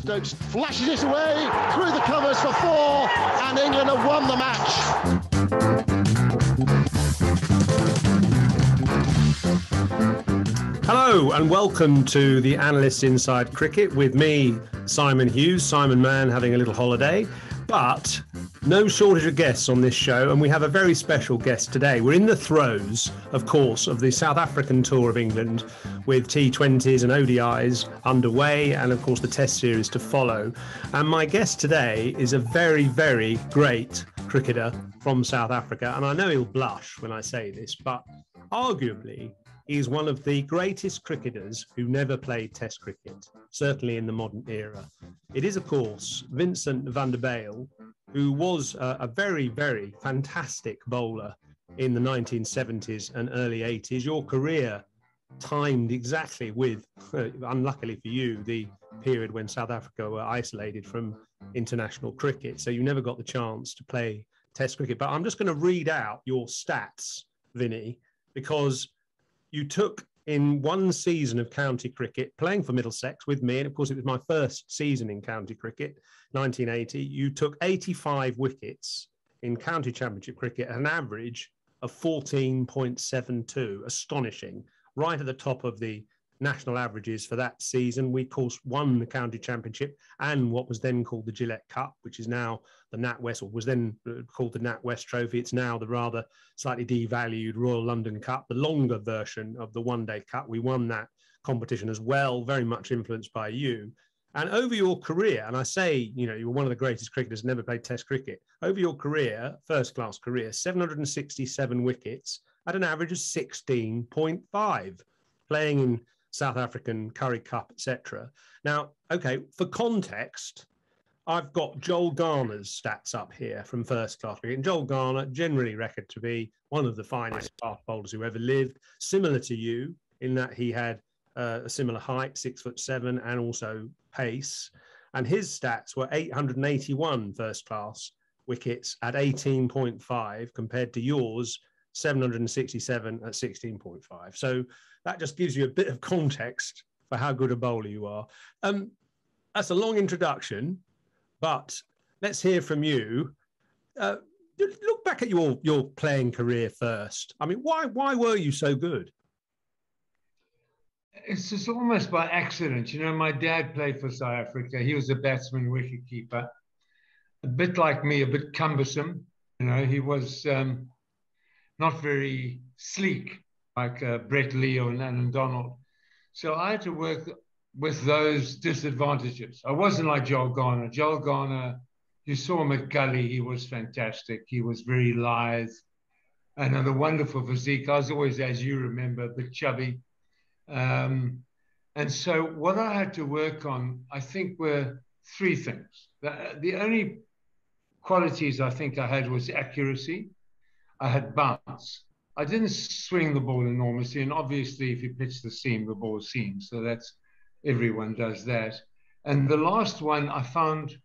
Stokes flashes it away through the covers for four, and England have won the match. Hello and welcome to the Analysts Inside Cricket with me, Simon Hughes, Simon Mann having a little holiday, but no shortage of guests on this show, and we have a very special guest today. We're in the throes, of course, of the South African tour of England with T20s and ODIs underway, and of course, the Test series to follow. And my guest today is a very, very great cricketer from South Africa. And I know he'll blush when I say this, but arguably, he's one of the greatest cricketers who never played Test cricket, certainly in the modern era. It is, of course, Vincent van der Bijl, who was a, a very, very fantastic bowler in the 1970s and early 80s. Your career timed exactly with, uh, unluckily for you, the period when South Africa were isolated from international cricket. So you never got the chance to play Test cricket. But I'm just going to read out your stats, Vinny, because you took in one season of county cricket, playing for Middlesex with me, and of course it was my first season in county cricket, 1980. You took 85 wickets in county championship cricket at an average of 14.72, astonishing, right at the top of the national averages for that season. We, of course, won the county championship and what was then called the Gillette Cup, which is now the NatWest, or was then uh, called the NatWest Trophy. It's now the rather slightly devalued Royal London Cup, the longer version of the One Day Cup. We won that competition as well, very much influenced by you. And over your career, and I say, you know, you were one of the greatest cricketers, never played Test cricket. Over your career, first class career, 767 wickets at an average of 16.5, playing in South African Currie Cup, etc. Now, okay, for context, I've got Joel Garner's stats up here from first class cricket. And Joel Garner, generally reckoned to be one of the finest fast bowlers who ever lived, similar to you in that he had uh, a similar height, six foot seven, and also pace. And his stats were 881 first class wickets at 18.5 compared to yours, 767 at 16.5. So that just gives you a bit of context for how good a bowler you are. Um, that's a long introduction, but let's hear from you. Uh, look back at your your playing career first. I mean, why why were you so good? It's just almost by accident. You know, my dad played for South Africa. He was a batsman, wicketkeeper, a bit like me, a bit cumbersome. You know, he was um, not very sleek like uh, Brett Lee or Allan Donald. So I had to work with those disadvantages. I wasn't like Joel Garner. Joel Garner, you saw at Gully, he was fantastic. He was very lithe and had a wonderful physique. I was always, as you remember, a bit chubby. Um, and so what I had to work on, I think, were three things. The, the only qualities I think I had was accuracy. I had bounce. I didn't swing the ball enormously, and obviously, if you pitch the seam, the ball seams. So that's everyone does that. And the last one, I found,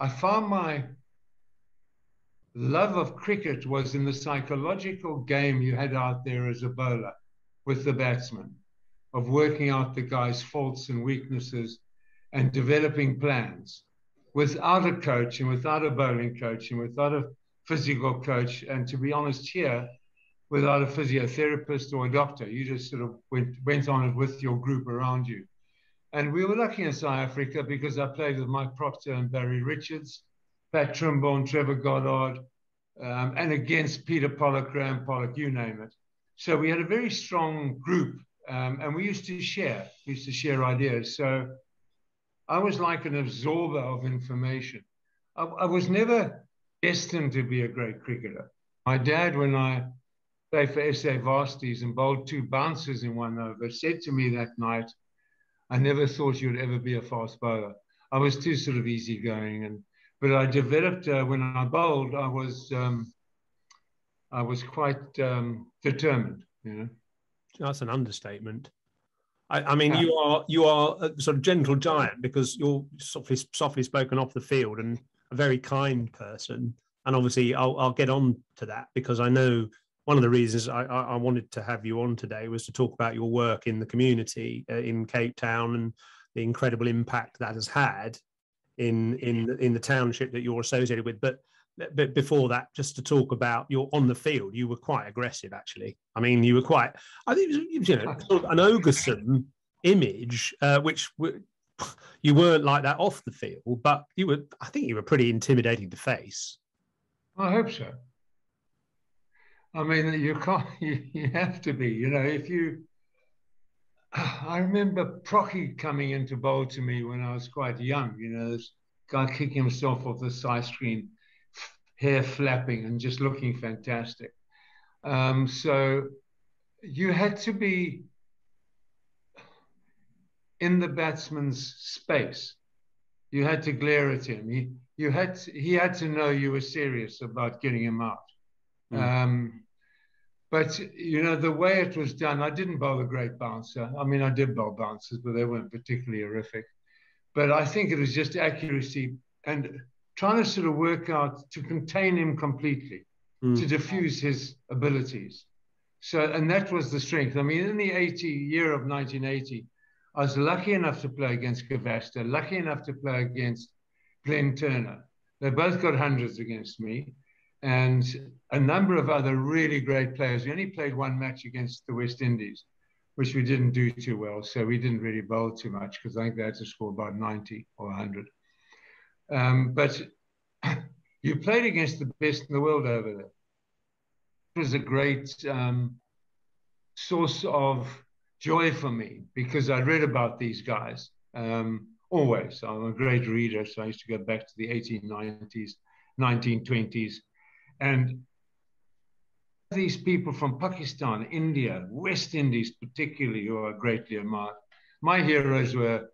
I found my love of cricket was in the psychological game you had out there as a bowler with the batsman, of working out the guy's faults and weaknesses and developing plans without a coach and without a bowling coach and without a physical coach. And to be honest, here without a physiotherapist or a doctor. You just sort of went, went on it with your group around you. And we were lucky in South Africa because I played with Mike Procter and Barry Richards, Pat Trimborn, Trevor Goddard, um, and against Peter Pollock, Graeme Pollock, you name it. So we had a very strong group um, and we used to share, we used to share ideas. So I was like an absorber of information. I, I was never destined to be a great cricketer. My dad, when I play for SA Varsities and bowled two bouncers in one over, said to me that night, I never thought you'd ever be a fast bowler. I was too sort of easygoing, and but I developed uh, when I bowled. I was um, I was quite um, determined. You know, that's an understatement. I, I mean, you are you are a sort of gentle giant because you're softly softly spoken off the field and a very kind person. And obviously, I'll, I'll get on to that because I know one of the reasons I, I, wanted to have you on today was to talk about your work in the community uh, in Cape Town and the incredible impact that has had in in in the township that you're associated with. But but before that, just to talk about you're on the field, you were quite aggressive. Actually, I mean, you were quite. I think it was, you know sort of an Ogerson image, uh, which you weren't like that off the field, but you were. I think you were pretty intimidating to face. I hope so. I mean, you can't. You, you have to be. You know, if you. I remember Procky coming into bowl to me when I was quite young. You know, this guy kicking himself off the side screen, hair flapping and just looking fantastic. Um, so you had to be in the batsman's space. You had to glare at him. He, you had to, he had to know you were serious about getting him out. Mm. Um, but you know the way it was done, I didn't bowl a great bouncer. I mean, I did bowl bouncers, but they weren't particularly horrific. But I think it was just accuracy and trying to sort of work out to contain him completely, mm. to diffuse his abilities. So, and that was the strength. I mean, in the 80 year of 1980, I was lucky enough to play against Gavaskar, lucky enough to play against Glenn Turner. They both got hundreds against me, and a number of other really great players. We only played one match against the West Indies, which we didn't do too well. So we didn't really bowl too much because I think they had to score about 90 or 100. Um, but you played against the best in the world over there. It was a great um, source of joy for me because I read about these guys um, always. I'm a great reader, so I used to go back to the 1890s, 1920s, and these people from Pakistan, India, West Indies, particularly, who are greatly admired. My heroes were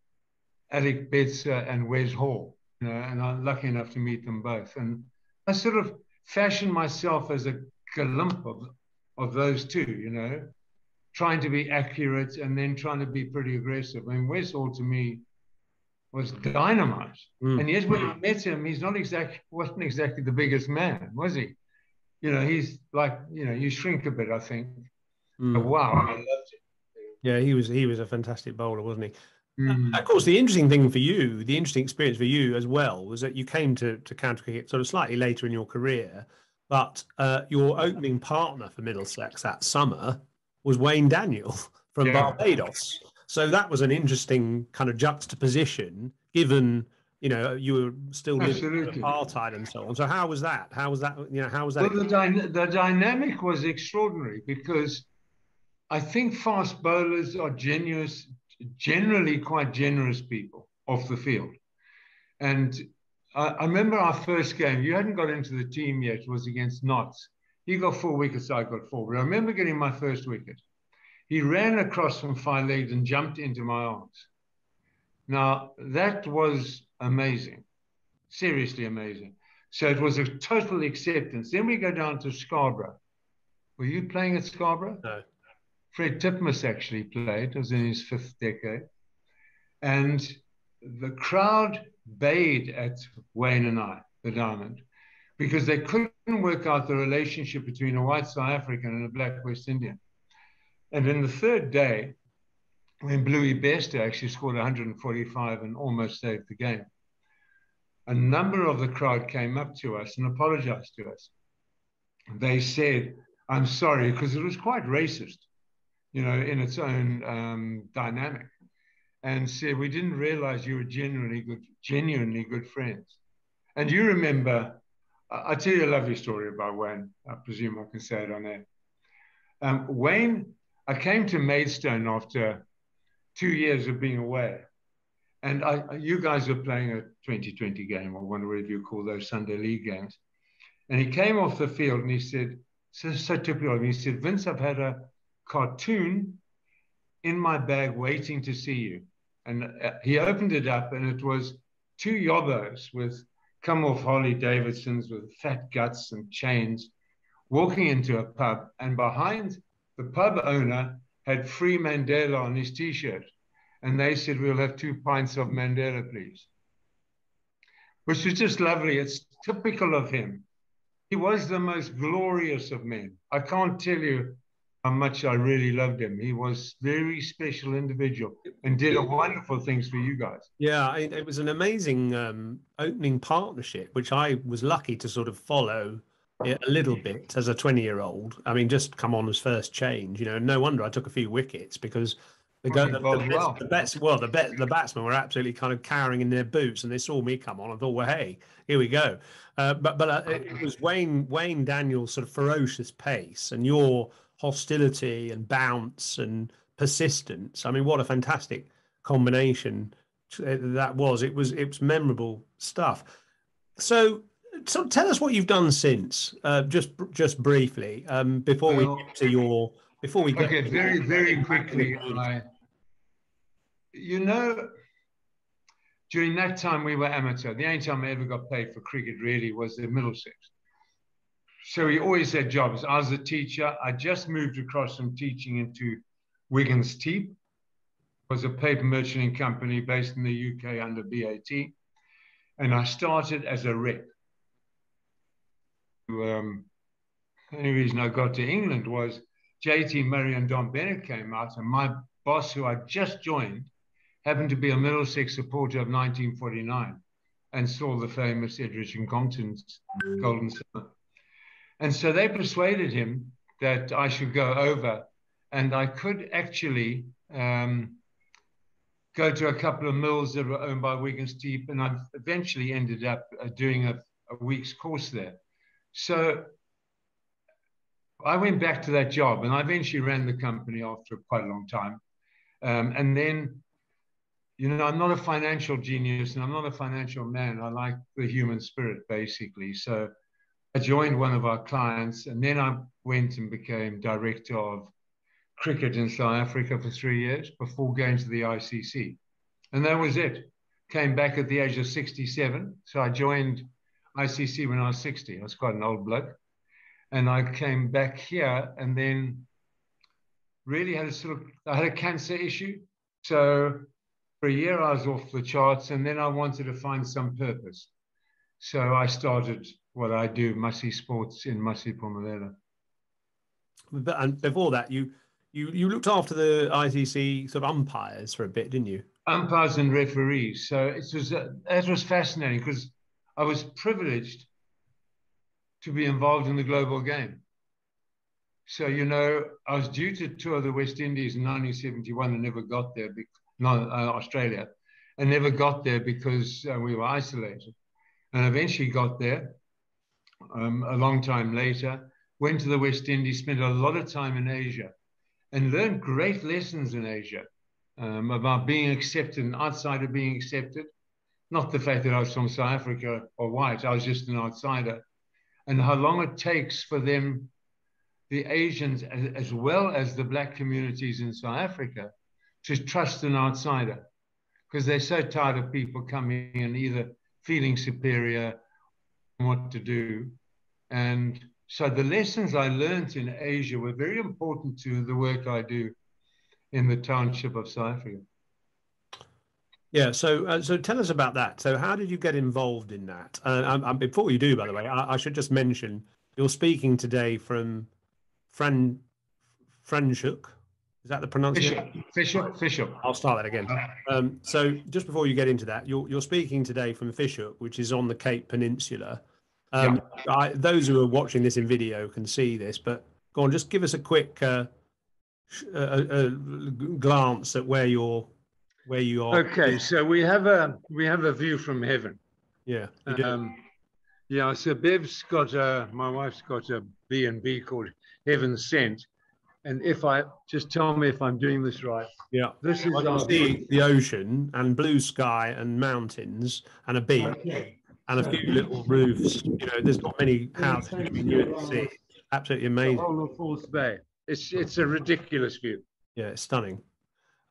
Alec Bedser and Wes Hall, you know, and I'm lucky enough to meet them both. And I sort of fashioned myself as a galump of, of those two, you know, trying to be accurate and then trying to be pretty aggressive. I mean, Wes Hall to me was dynamite. Mm. And yet when I met him, he's not exactly wasn't exactly the biggest man, was he? You know, he's like, you know, you shrink a bit, I think. Mm. But wow, I loved it. Yeah, he was he was a fantastic bowler, wasn't he? Mm. Of course, the interesting thing for you, the interesting experience for you as well, was that you came to, to counter cricket sort of slightly later in your career, but uh, your opening partner for Middlesex that summer was Wayne Daniel from yeah. Barbados. So that was an interesting kind of juxtaposition, given you know you were still living apartheid and so on. So how was that? How was that? You know, how was that? Well, the, the dynamic was extraordinary because I think fast bowlers are generous, generally quite generous people off the field, and I, I remember our first game. You hadn't got into the team yet. It was against Notts he got four wickets, I got four. But I remember getting my first wicket. He ran across from five legs and jumped into my arms. Now, that was amazing, seriously amazing. So it was a total acceptance. Then we go down to Scarborough. Were you playing at Scarborough? No. Fred Titmus actually played, it was in his fifth decade. And the crowd bayed at Wayne and I, the Diamond because they couldn't work out the relationship between a white South African and a black West Indian. And in the third day, when Bluey Bairstow actually scored 145 and almost saved the game, a number of the crowd came up to us and apologized to us. They said, I'm sorry, because it was quite racist, you know, in its own um, dynamic, and said, We didn't realize you were genuinely good, genuinely good friends. And you remember I'll tell you a lovely story about Wayne. I presume I can say it on air. Um, Wayne, I came to Maidstone after two years of being away. And I, you guys were playing a 2020 game, or whatever you call those Sunday league games. And he came off the field and he said, so, so typical of him, he said, Vince, I've had a cartoon in my bag waiting to see you. And uh, he opened it up and it was two yobbos with come off Harley Davidsons with fat guts and chains, walking into a pub, and behind the pub owner had free Mandela on his t-shirt. And they said, we'll have two pints of Mandela, please. Which was just lovely. It's typical of him. He was the most glorious of men. I can't tell you how much I really loved him. He was very special individual and did wonderful things for you guys. Yeah, it, was an amazing um, opening partnership, which I was lucky to sort of follow a little bit as a 20 year old. I mean, just come on as first change, you know, no wonder I took a few wickets because the, go, the, the, well. the bets, well, the bet, the batsmen were absolutely kind of cowering in their boots, and they saw me come on. I thought, well, hey, here we go. Uh, but but uh, it was Wayne Wayne Daniel's sort of ferocious pace and your hostility and bounce and persistence. I mean, what a fantastic combination that was. It was it was memorable stuff. So, so tell us what you've done since, uh, just just briefly, um, before well, we get to your before we get. Okay, very very quickly. I, you know, during that time we were amateur. The only time I ever got paid for cricket really was the Middlesex. So we always had jobs. I was a teacher. I just moved across from teaching into Wiggins Teape. was a paper merchanting company based in the UK under BAT. And I started as a rep. Um, the only reason I got to England was JT Murray and Don Bennett came out, and my boss, who I just joined, happened to be a Middlesex supporter of 1949 and saw the famous Edrich and Compton's Golden Summer. And so they persuaded him that I should go over and I could actually um, go to a couple of mills that were owned by Wiggins Teape. And I eventually ended up uh, doing a, a week's course there. So I went back to that job and I eventually ran the company after quite a long time. Um, and then, you know, I'm not a financial genius and I'm not a financial man. I like the human spirit, basically. So I joined one of our clients, and then I went and became director of cricket in South Africa for three years before going to the ICC. And that was it. Came back at the age of 67. So I joined ICC when I was 60. I was quite an old bloke. And I came back here and then really had a sort of, I had a cancer issue. So for a year I was off the charts and then I wanted to find some purpose. So I started what I do, Masi Sports in Masiphumelele. But and before that, you you you looked after the ICC sort of umpires for a bit, didn't you? Umpires and referees. So it was uh, it was fascinating because I was privileged to be involved in the global game. So you know, I was due to tour the West Indies in 1971 and never got there. Because, no, uh, Australia, and never got there because uh, we were isolated. And eventually got there um, a long time later, went to the West Indies, spent a lot of time in Asia, and learned great lessons in Asia um, about being accepted and outsider being accepted. Not the fact that I was from South Africa or white, I was just an outsider. And how long it takes for them, the Asians, as, well as the black communities in South Africa, to trust an outsider because they're so tired of people coming and either feeling superior what to do. And so the lessons I learned in Asia were very important to the work I do in the township of South Africa. Yeah, so uh, so tell us about that. So how did you get involved in that? Uh, um, um, before you do, by the way, I, I, should just mention you're speaking today from Fran Franschhoek. Is that the pronunciation? Fisher, Fisher. I'll start that again. Uh, um, so just before you get into that, you're you're speaking today from Fish which is on the Cape Peninsula. Um, yeah. I, those who are watching this in video can see this, but go on, just give us a quick uh, a, a glance at where you're where you are. Okay, so we have a we have a view from heaven. Yeah. Um, yeah. So Bev's got a my wife's got a B and B called Heaven Sent, and if I just tell me if I'm doing this right. Yeah. This is I can see the ocean and blue sky and mountains and a beach. Okay and a few little roofs. You know, there's not many houses between you and the sea. Absolutely amazing. The whole of False Bay. It's it's a ridiculous view. Yeah, it's stunning.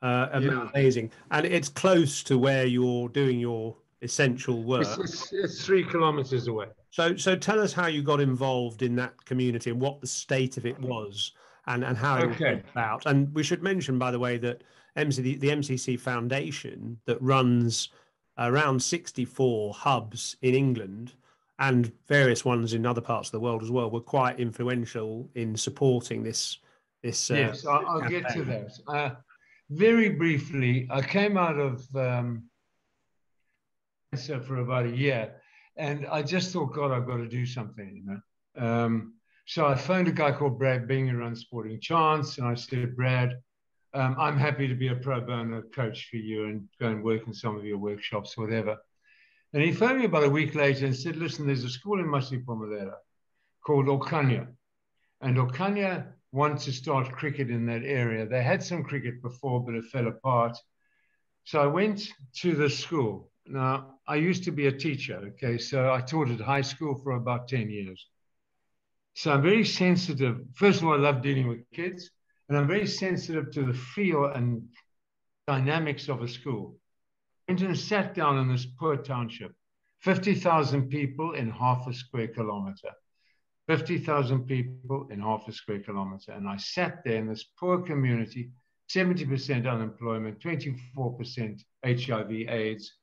Uh, yeah. Amazing, and it's close to where you're doing your essential work. It's, it's, it's, three kilometers away. So, so tell us how you got involved in that community and what the state of it was, and and how okay. it went about. And we should mention, by the way, that MC, the, the MCC Foundation that runs around 64 hubs in England and various ones in other parts of the world as well were quite influential in supporting this This uh, yes, I'll, I'll get to that. Uh, very briefly, I came out of um, for about a year, and I just thought, God, I've got to do something, you know. Um, so I phoned a guy called Brad Bing who runs Sporting Chance, and I said, Brad, um, I'm happy to be a pro bono coach for you and go and work in some of your workshops, whatever. And he phoned me about a week later and said, listen, there's a school in Masiphumelele called Ukhanyo. And Ukhanyo wants to start cricket in that area. They had some cricket before, but it fell apart. So I went to the school. Now, I used to be a teacher, okay? So I taught at high school for about 10 years. So I'm very sensitive. First of all, I love dealing with kids, and I'm very sensitive to the feel and dynamics of a school. Went and sat down in this poor township, 50,000 people in half a square kilometer. 50,000 people in half a square kilometer. And I sat there in this poor community, 70% unemployment, 24% HIV AIDS.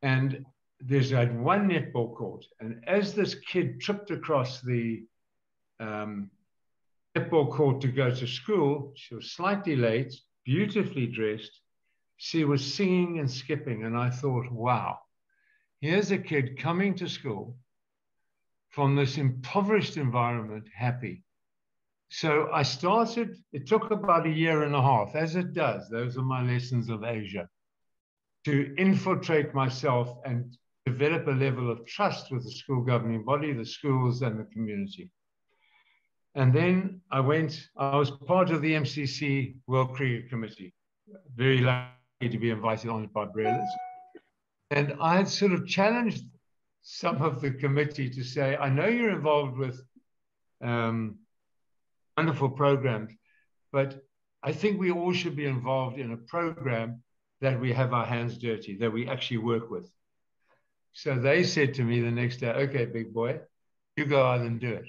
And there's that one netball court. And as this kid tripped across the um, netball court to go to school, she was slightly late, beautifully dressed. She was singing and skipping. And I thought, wow, here's a kid coming to school from this impoverished environment happy. So I started, it took about a year and a half, as it does. Those are my lessons of Asia, to infiltrate myself and develop a level of trust with the school governing body, the schools, and the community. And then I went, I was part of the MCC World Cricket Committee, very lucky to be invited on by Brealers. And I had sort of challenged some of the committee to say, I know you're involved with um, wonderful programs, but I think we all should be involved in a program that we have our hands dirty, that we actually work with. So they said to me the next day, okay, big boy, you go out and do it.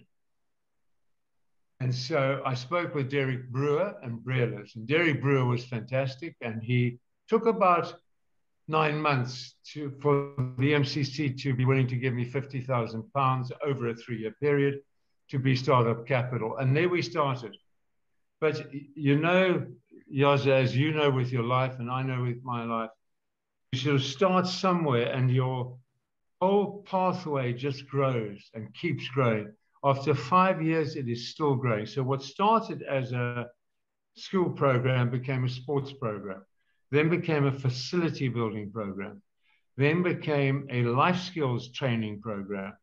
And so I spoke with Derek Brewer and Brealers, and Derek Brewer was fantastic, and he took about nine months to, for the MCC to be willing to give me 50,000 pounds over a three year period to be startup capital. And there we started. But you know, Yozzer, as you know with your life, and I know with my life, you should start somewhere and your whole pathway just grows and keeps growing. After five years, it is still growing. So, what started as a school program became a sports program then became a facility building program, then became a life skills training program,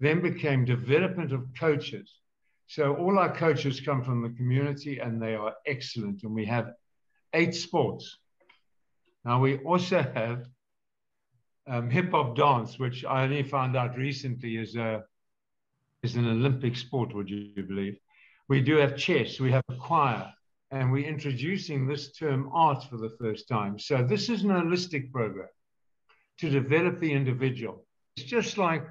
then became development of coaches. So all our coaches come from the community and they are excellent. And we have eight sports. Now we also have um, hip hop dance, which I only found out recently is a is an Olympic sport. Would you believe? We do have chess. We have a choir and we're introducing this term art for the first time. So this is an holistic program to develop the individual. It's just like,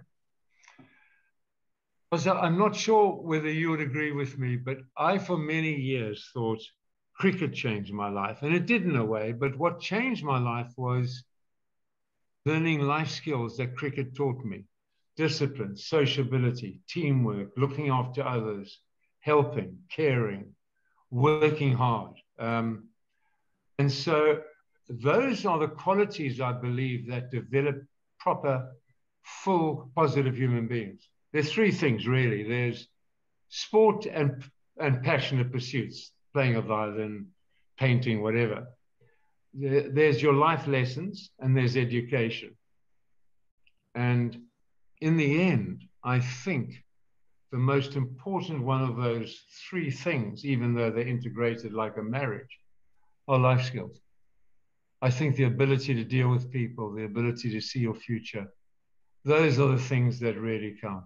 I'm not sure whether you would agree with me, but I, for many years, thought cricket changed my life. And it did in a way, but what changed my life was learning life skills that cricket taught me discipline, sociability, teamwork, looking after others, helping, caring, working hard. Um, and so those are the qualities I believe that develop proper, full, positive human beings. There's three things really. There's sport and and passionate pursuits, playing a violin, painting, whatever. there's your life lessons and there's education. And in the end, I think the most important one of those three things, even though they're integrated like a marriage, are life skills. I think the ability to deal with people, the ability to see your future, those are the things that really count.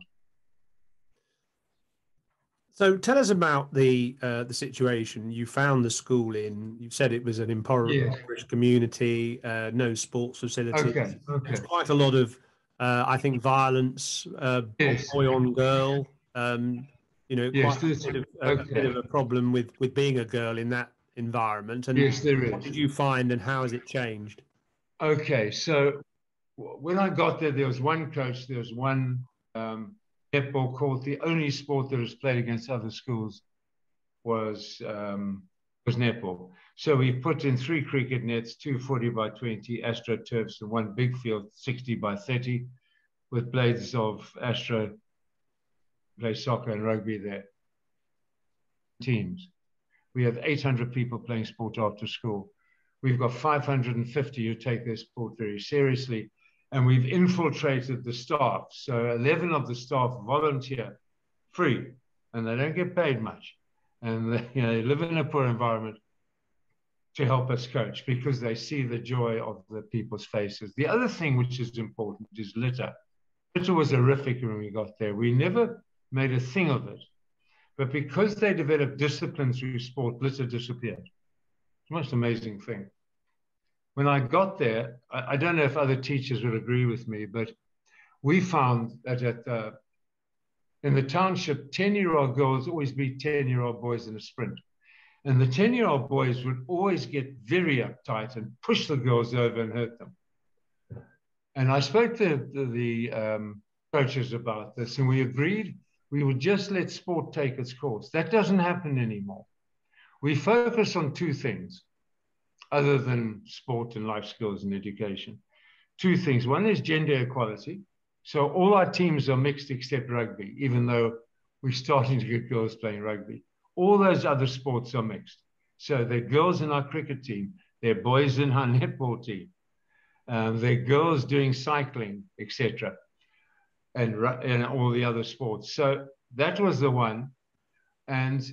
So tell us about the uh, the situation. You found the school in. You said it was an impoverished yes. community, uh, no sports facilities. Okay, okay. There's quite a lot of, uh, I think, violence, uh, yes. boy on girl um, you know, yes, quite a, bit of, a, okay. a bit of a problem with with being a girl in that environment. And yes, there is. What did you find, and how has it changed? Okay, so when I got there, there was one coach, there was one um, netball court, the only sport that was played against other schools was um, was netball. So we put in three cricket nets, two 40 by 20 AstroTurfs, and one big field, 60 by 30, with blades of Astro play soccer and rugby there. Teams. We have 800 people playing sport after school. We've got 550 who take their sport very seriously. And we've infiltrated the staff. So 11 of the staff volunteer free and they don't get paid much. And they, you know, they live in a poor environment to help us coach because they see the joy of the people's faces. The other thing which is important is litter. Litter was horrific when we got there. We never made a thing of it. But because they developed discipline through sport, litter disappeared. It's the most amazing thing. When I got there, I, I don't know if other teachers would agree with me, but we found that at the, in the township, 10 year old girls always beat 10 year old boys in a sprint. And the 10 year old boys would always get very uptight and push the girls over and hurt them. And I spoke to the, the um, coaches about this, and we agreed we would just let sport take its course. That doesn't happen anymore. We focus on two things other than sport and life skills and education. Two things. One is gender equality. So all our teams are mixed except rugby, even though we're starting to get girls playing rugby. All those other sports are mixed. So they're girls in our cricket team, they're boys in our netball team, um, they're girls doing cycling, etc and, and all the other sports. So that was the one. And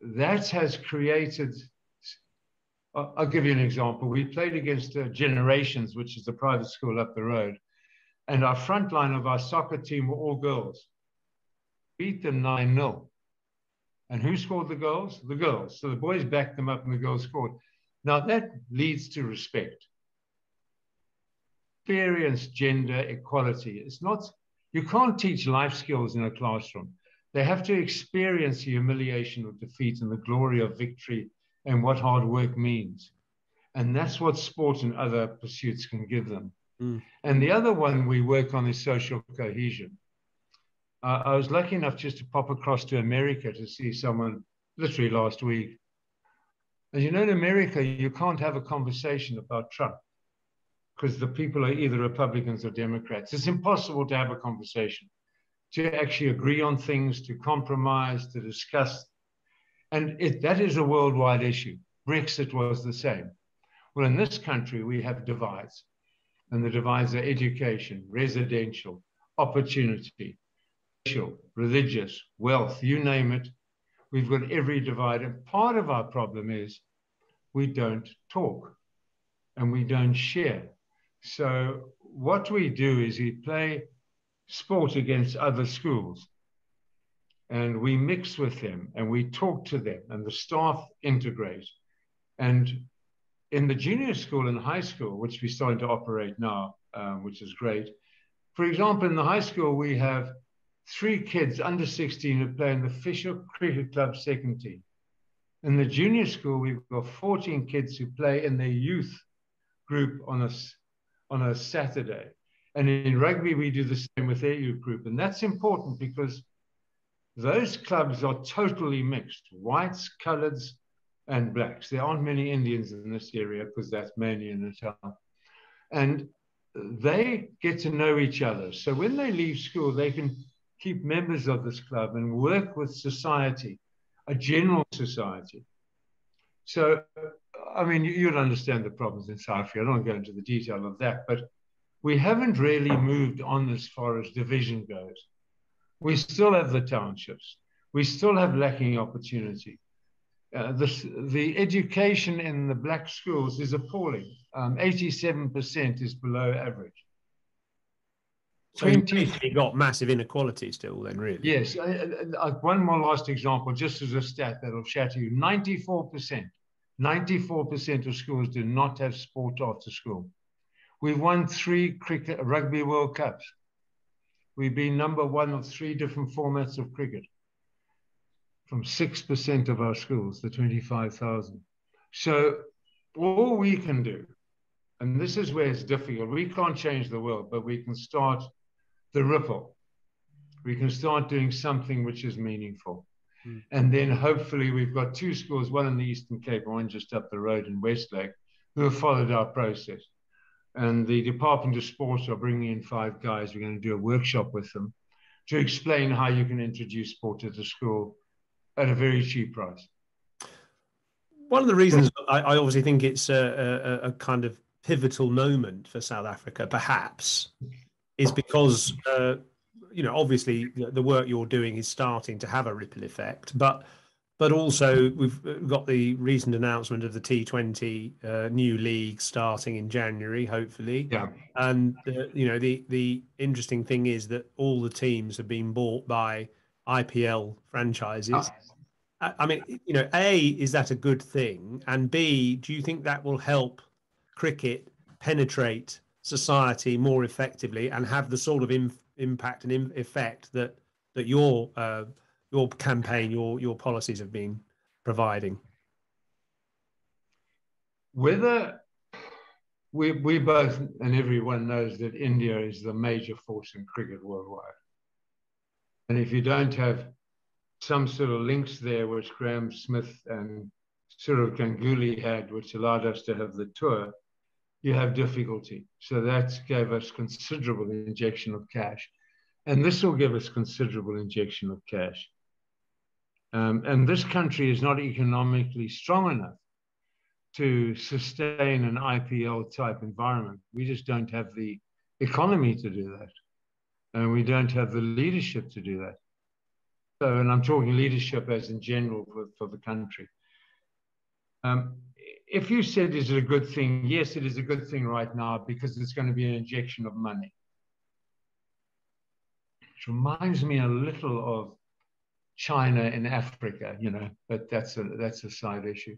that has created, I'll give you an example. We played against uh, Generations, which is a private school up the road. And our front line of our soccer team were all girls. Beat them 9 0. And who scored the goals? The girls. So the boys backed them up and the girls scored. Now that leads to respect. Experience gender equality. It's not you can't teach life skills in a classroom. They have to experience the humiliation of defeat and the glory of victory and what hard work means. And that's what sport and other pursuits can give them. Mm. And the other one we work on is social cohesion. Uh, I was lucky enough just to pop across to America to see someone literally last week. As you know, in America, you can't have a conversation about Trump because the people are either Republicans or Democrats. It's impossible to have a conversation, to actually agree on things, to compromise, to discuss. And it, that is a worldwide issue. Brexit was the same. Well, in this country, we have divides, and the divides are education, residential, opportunity, racial, religious, wealth, you name it. We've got every divide. And part of our problem is we don't talk and we don't share. So what we do is we play sport against other schools and we mix with them and we talk to them and the staff integrate. And in the junior school and high school, which we're starting to operate now, um, which is great. For example, in the high school, we have three kids under 16 who play in the Fish-Hoek Cricket Club second team. In the junior school, we've got 14 kids who play in their youth group on a on a Saturday. And in rugby, we do the same with their youth group. And that's important because those clubs are totally mixed whites, coloreds, and blacks. There aren't many Indians in this area because that's mainly in the town. And they get to know each other. So when they leave school, they can keep members of this club and work with society, a general society. So I mean, you'd understand the problems in South Africa. I don't go into the detail of that, but we haven't really moved on as far as division goes. We still have the townships. We still have lacking opportunity. Uh, the, the education in the black schools is appalling. Um, 87% is below average. So 20, you got massive inequality still then, really? Yes. Uh, uh, one more last example, just as a stat that'll shatter you. 94% 94% of schools do not have sport after school. We've won three cricket, rugby World Cups. We've been number one of three different formats of cricket from 6% of our schools, the 25,000. So all we can do, and this is where it's difficult, we can't change the world, but we can start the ripple. We can start doing something which is meaningful. And then hopefully we've got two schools, one in the Eastern Cape, and one just up the road in Westlake, who have followed our process. And the Department of Sports are bringing in five guys. We're going to do a workshop with them to explain how you can introduce sport to the school at a very cheap price. One of the reasons I, I obviously think it's a, a, a, kind of pivotal moment for South Africa, perhaps, is because uh, you know obviously the work you're doing is starting to have a ripple effect, but but also we've got the recent announcement of the T20 uh, new league starting in January, hopefully. Yeah. And uh, you know the the interesting thing is that all the teams have been bought by IPL franchises. Oh. I mean, you know, A, is that a good thing? And B, do you think that will help cricket penetrate society more effectively and have the sort of impact and effect that that your uh, your campaign, your your policies have been providing? Whether we we both and everyone knows that India is the major force in cricket worldwide, and if you don't have some sort of links there, which Graeme Smith and Sourav Ganguly had, which allowed us to have the tour, you have difficulty. So that gave us considerable injection of cash. And this will give us considerable injection of cash. Um, and this country is not economically strong enough to sustain an IPL type environment. We just don't have the economy to do that. And we don't have the leadership to do that. So, and I'm talking leadership as in general for, for the country. Um, if you said is it a good thing, yes, it is a good thing right now because it's going to be an injection of money. It reminds me a little of China in Africa, you know, but that's a that's a side issue.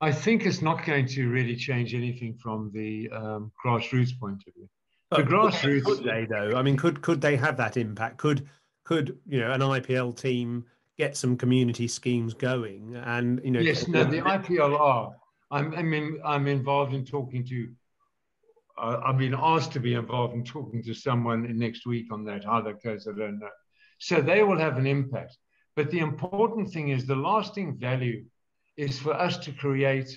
I think it's not going to really change anything from the um, grassroots point of view. The grassroots, could they though? I mean, could could they have that impact? Could could you know an IPL team get some community schemes going? And you know, yes, no, the IPL are. I'm, I mean, I'm involved in talking to. Uh, I've been asked to be involved in talking to someone next week on that. How that goes, I don't know. So they will have an impact. But the important thing is the lasting value is for us to create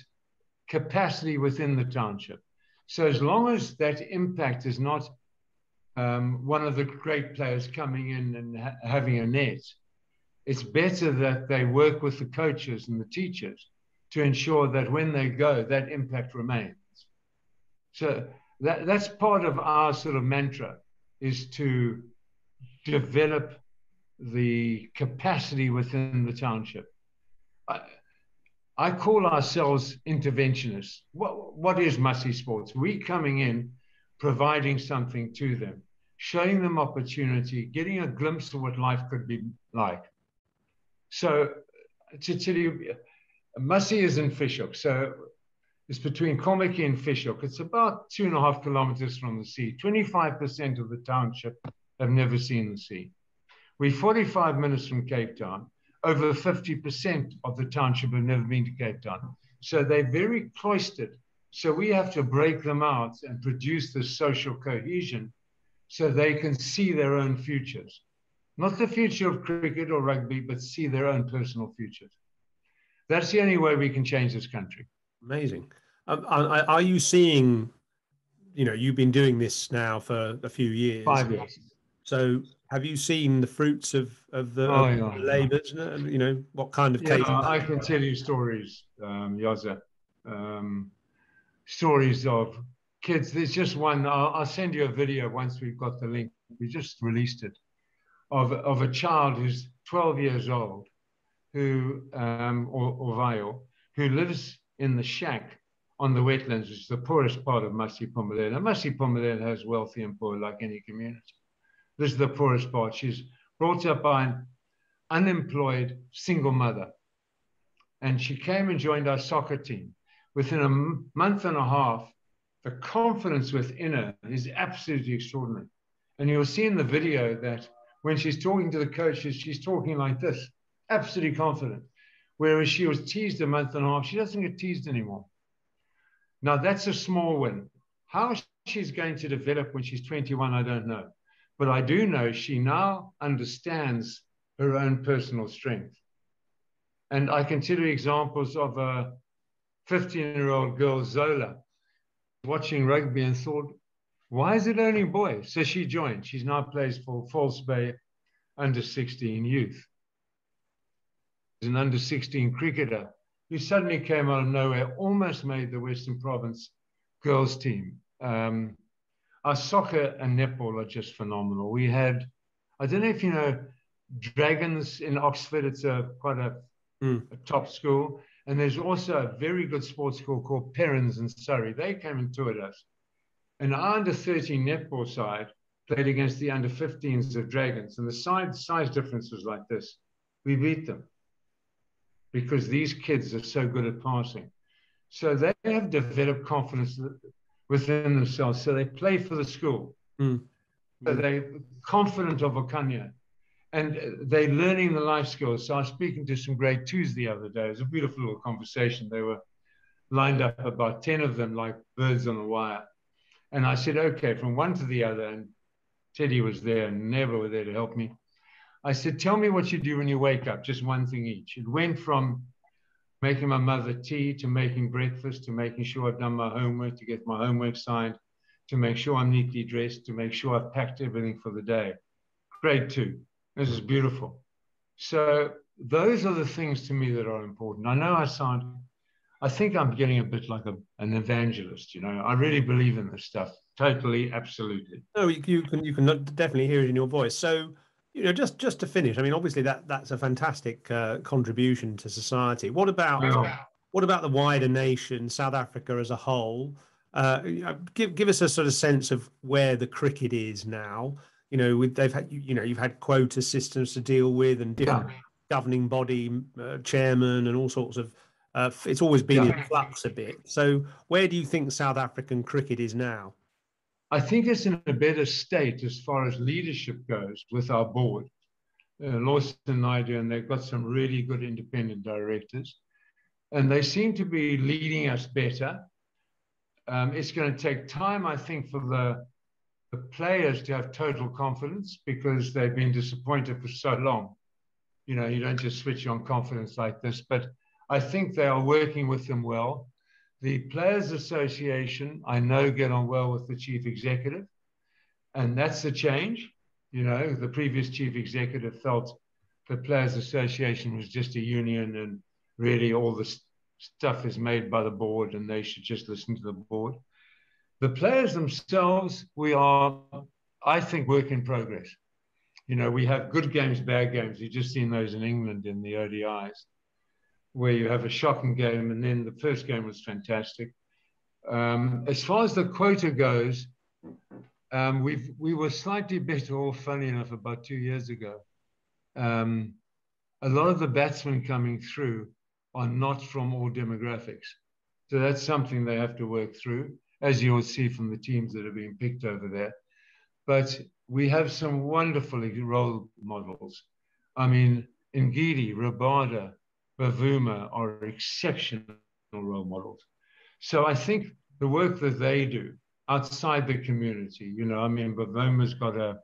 capacity within the township. So as long as that impact is not um, one of the great players coming in and ha- having a net, it's better that they work with the coaches and the teachers to ensure that when they go, that impact remains. So that, that's part of our sort of mantra is to develop the capacity within the township. I, I call ourselves interventionists. What, what is Masi Sports? We coming in, providing something to them, showing them opportunity, getting a glimpse of what life could be like. So to tell you, Masi is in Fish-Hoek. So it's between Kommetjie and Fish-Hoek. It's about two and a half kilometers from the sea. 25% of the township have never seen the sea. We're 45 minutes from Cape Town. Over 50% of the township have never been to Cape Town. So they're very cloistered. So we have to break them out and produce this social cohesion so they can see their own futures. Not the future of cricket or rugby, but see their own personal futures. That's the only way we can change this country. Amazing. Um, are, you seeing, you know, you've been doing this now for a few years. Five years. So have you seen the fruits of, of the, oh, yeah. labours? You know, what kind of yeah, case? I can tell you stories, um, Yozzer. Um, stories of kids. There's just one. I'll, I'll, send you a video once we've got the link. We just released it of, of a child who's 12 years old, who um, or, or Vayo, who lives in the shack on the wetlands, which is the poorest part of Masiphumelele. Masiphumelele has wealthy and poor like any community. This is the poorest part. She's brought up by an unemployed single mother. And she came and joined our soccer team. Within a month and a half, the confidence within her is absolutely extraordinary. And you'll see in the video that when she's talking to the coaches, she's talking like this, absolutely confident. Whereas she was teased a month and a half, she doesn't get teased anymore. Now, that's a small win. How she's going to develop when she's 21, I don't know. But I do know she now understands her own personal strength. And I can tell you examples of a 15 year old girl, Zola, watching rugby and thought, why is it only boys? So she joined. She's now plays for False Bay under 16 youth. She's an under 16 cricketer who suddenly came out of nowhere, almost made the Western Province girls team. Um, our soccer and netball are just phenomenal. We had, I don't know if you know, Dragons in Oxford. It's a quite a, mm. a top school. And there's also a very good sports school called Perrins in Surrey. They came and toured us. And our under 13 netball side played against the under 15s of Dragons. And the size, size difference was like this. We beat them because these kids are so good at passing. So they have developed confidence within themselves. So they play for the school. Mm. So they're confident of Ukhanyo and they're learning the life skills. So I was speaking to some grade twos the other day. It was a beautiful little conversation. They were lined up about 10 of them like birds on a wire. And I said, okay, from one to the other. And Teddy was there and never were there to help me. I said, tell me what you do when you wake up, just one thing each. It went from making my mother tea to making breakfast to making sure I've done my homework, to get my homework signed, to make sure I'm neatly dressed, to make sure I've packed everything for the day. Grade two. This is beautiful. So those are the things to me that are important. I know I sound, I think I'm getting a bit like a, an evangelist. You know, I really believe in this stuff. Totally, absolutely. No, you, you can you can definitely hear it in your voice. So, you know, just just to finish, I mean, obviously that that's a fantastic uh, contribution to society. What about what about the wider nation, South Africa as a whole? Uh, give give us a sort of sense of where the cricket is now you know, with, they've had, you know, you've had quota systems to deal with and different yeah. governing body uh, chairman and all sorts of. Uh, it's always been yeah. in flux a bit. So, where do you think South African cricket is now? I think it's in a better state as far as leadership goes with our board. Uh, Lawson Naidoo, and they've got some really good independent directors, and they seem to be leading us better. Um, it's going to take time, I think, for the the players to have total confidence because they've been disappointed for so long. You know, you don't just switch on confidence like this, but I think they are working with them well. The Players Association, I know, get on well with the chief executive, and that's the change. You know, the previous chief executive felt the Players Association was just a union and really all the stuff is made by the board and they should just listen to the board. The players themselves, we are, I think, work in progress. You know, we have good games, bad games. You've just seen those in England in the ODIs, where you have a shocking game, and then the first game was fantastic. Um, as far as the quota goes, um, we've we were slightly better off, funny enough, about two years ago. Um, a lot of the batsmen coming through are not from all demographics, so that's something they have to work through as you'll see from the teams that are being picked over there. But we have some wonderful role models. I mean, Ngidi, Rabada, Bavuma are exceptional role models. So I think the work that they do outside the community, you know, I mean, Bavuma's got a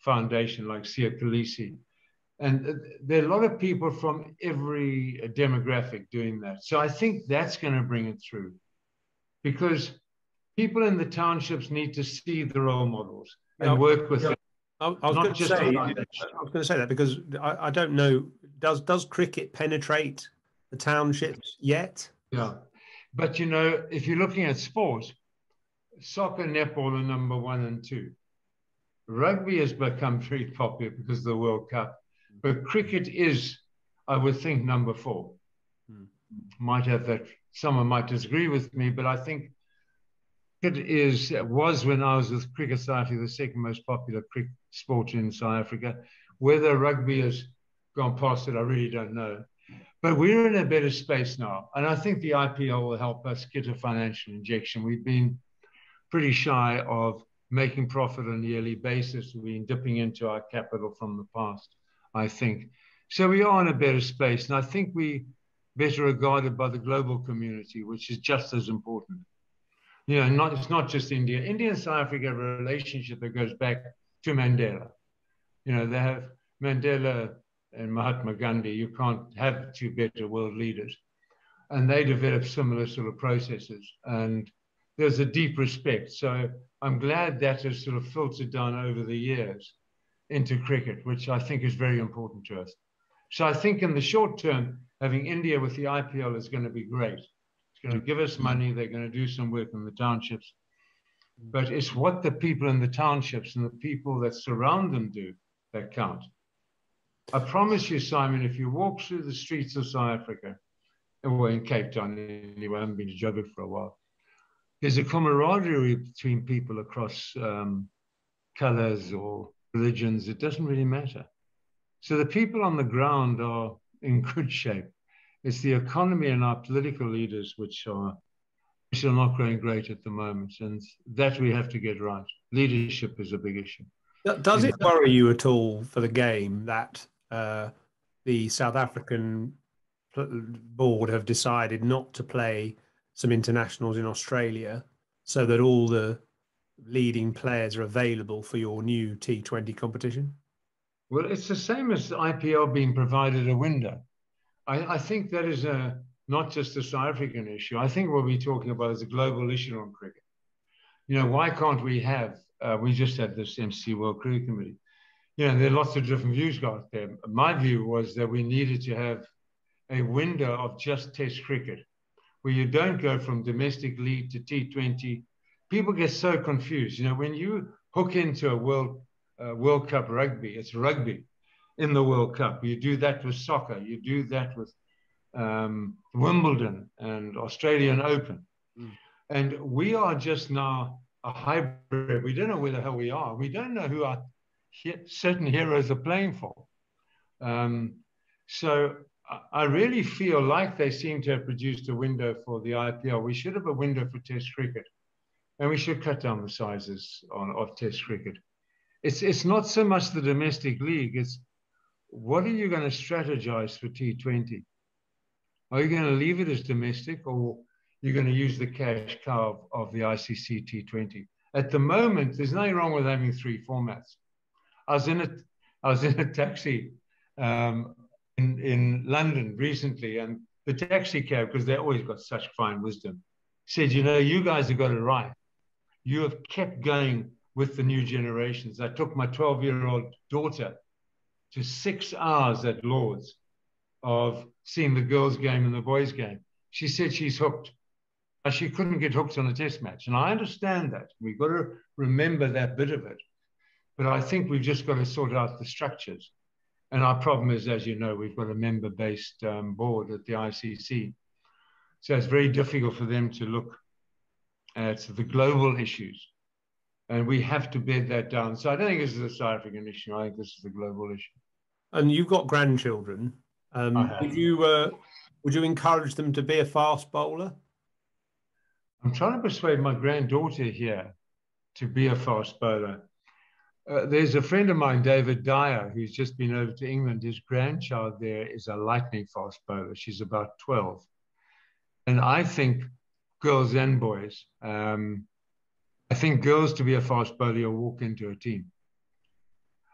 foundation like Siya Kolisi. And there are a lot of people from every demographic doing that. So I think that's going to bring it through. Because people in the townships need to see the role models and yeah, work with yeah. them. I, I was going to say, I was going to say that because I, I, don't know. Does does cricket penetrate the townships yet? Yeah, but you know, if you're looking at sport, soccer, netball are number one and two. Rugby has become very popular because of the World Cup, but cricket is, I would think, number four. Hmm. Might have that. Someone might disagree with me, but I think Cricket is was when I was with Cricket Society the second most popular cricket sport in South Africa. Whether rugby has gone past it, I really don't know. But we're in a better space now, and I think the IPO will help us get a financial injection. We've been pretty shy of making profit on a yearly basis. We've been dipping into our capital from the past, I think. So we are in a better space, and I think we better regarded by the global community, which is just as important you know, not, it's not just India. India and South Africa have a relationship that goes back to Mandela. You know, they have Mandela and Mahatma Gandhi. You can't have two better world leaders. And they developed similar sort of processes. And there's a deep respect. So I'm glad that has sort of filtered down over the years into cricket, which I think is very important to us. So I think in the short term, having India with the IPL is going to be great. It's going to give us money. They're going to do some work in the townships. But it's what the people in the townships and the people that surround them do that count. I promise you, Simon, if you walk through the streets of South Africa, or in Cape Town anyway, I haven't been to Joburg for a while, there's a camaraderie between people across um, colors or religions. It doesn't really matter. So the people on the ground are in good shape. It's the economy and our political leaders which are which are not going great at the moment, and that we have to get right. Leadership is a big issue. Does it worry you at all for the game that uh, the South African board have decided not to play some internationals in Australia so that all the leading players are available for your new T20 competition? Well, it's the same as the IPL being provided a window. I, I think that is a not just a South African issue. I think what we're talking about is a global issue on cricket. You know, why can't we have? Uh, we just had this MCC World Cricket Committee. You know, there are lots of different views out there. My view was that we needed to have a window of just Test cricket, where you don't go from domestic league to T20. People get so confused. You know, when you hook into a World uh, World Cup rugby, it's rugby in the World Cup. You do that with soccer. You do that with um, Wimbledon and Australian Open. Mm. And we are just now a hybrid. We don't know where the hell we are. We don't know who our certain heroes are playing for. Um, so I really feel like they seem to have produced a window for the IPL. We should have a window for Test cricket, and we should cut down the sizes on, of Test cricket. It's it's not so much the domestic league. It's what are you going to strategize for T20? Are you going to leave it as domestic or you're going to use the cash cow of, of the ICC T20? At the moment, there's nothing wrong with having three formats. I was in a, I was in a taxi um, in, in London recently, and the taxi cab, because they always got such fine wisdom, said, You know, you guys have got it right. You have kept going with the new generations. I took my 12 year old daughter to six hours at Lords of seeing the girls' game and the boys' game. She said she's hooked. She couldn't get hooked on a test match. And I understand that. We've got to remember that bit of it. But I think we've just got to sort out the structures. And our problem is, as you know, we've got a member based um, board at the ICC. So it's very difficult for them to look at the global issues. And we have to bed that down. So I don't think this is a South African issue. I think this is a global issue. And you've got grandchildren. Um, would you uh, would you encourage them to be a fast bowler? I'm trying to persuade my granddaughter here to be a fast bowler. Uh, there's a friend of mine, David Dyer, who's just been over to England. His grandchild there is a lightning fast bowler. She's about 12. And I think girls and boys, um, I think girls to be a fast bowler, you'll walk into a team.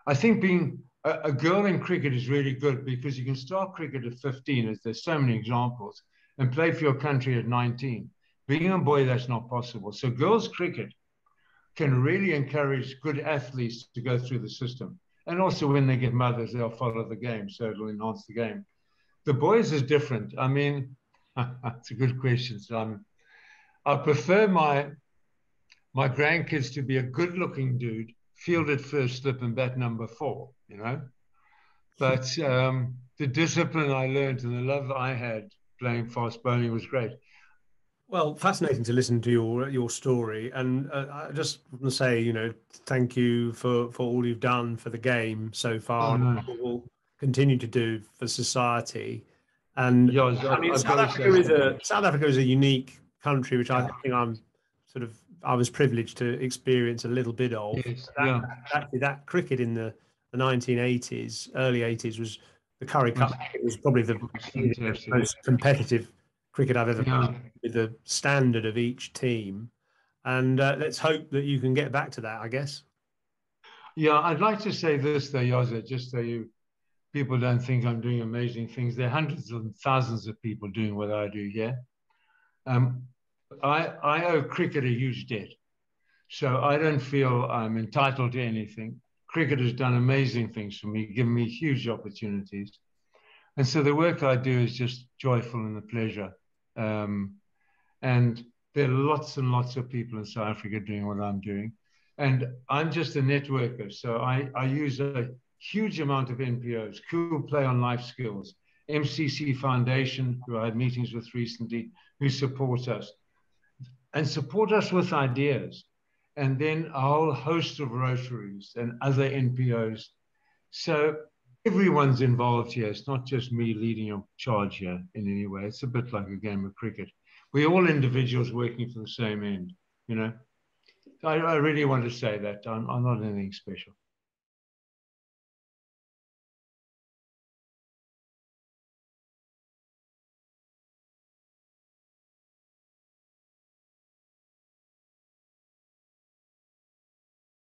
I think being a, a, girl in cricket is really good because you can start cricket at 15, as there's so many examples, and play for your country at 19. Being a boy, that's not possible. So girls cricket can really encourage good athletes to go through the system. And also when they get mothers, they'll follow the game. So it'll enhance the game. The boys is different. I mean, that's a good question, Simon. I prefer my my grandkids to be a good looking dude fielded first slip and bat number four, you know. But um, the discipline I learned and the love I had playing fast bowling was great. Well, fascinating to listen to your your story, and uh, I just want to say, you know, thank you for for all you've done for the game so far, oh, no. and will continue to do for society. And yeah, I, I mean, South Africa is a South Africa is a unique country, which I think I'm sort of I was privileged to experience a little bit of. Yes, that, yeah. Actually, that cricket in the, the 1980s, early 80s, was the Currie Cup. It was probably the most competitive cricket I've ever yeah. played with the standard of each team. And uh, let's hope that you can get back to that, I guess. Yeah, I'd like to say this though, Yozzer, just so you people don't think I'm doing amazing things. There are hundreds and thousands of people doing what I do here. Um, I, I owe cricket a huge debt. So I don't feel I'm entitled to anything. Cricket has done amazing things for me, given me huge opportunities. And so the work I do is just joyful and a pleasure. Um, and there are lots and lots of people in South Africa doing what I'm doing. And I'm just a networker. So I, I use a huge amount of NPOs, Cool Play on Life Skills, MCC Foundation, who I had meetings with recently, who support us and support us with ideas. And then a whole host of Rotaries and other NPOs. So everyone's involved here. It's not just me leading a charge here in any way. It's a bit like a game of cricket. We're all individuals working for the same end, you know. I, I really want to say that I'm, I'm not anything special.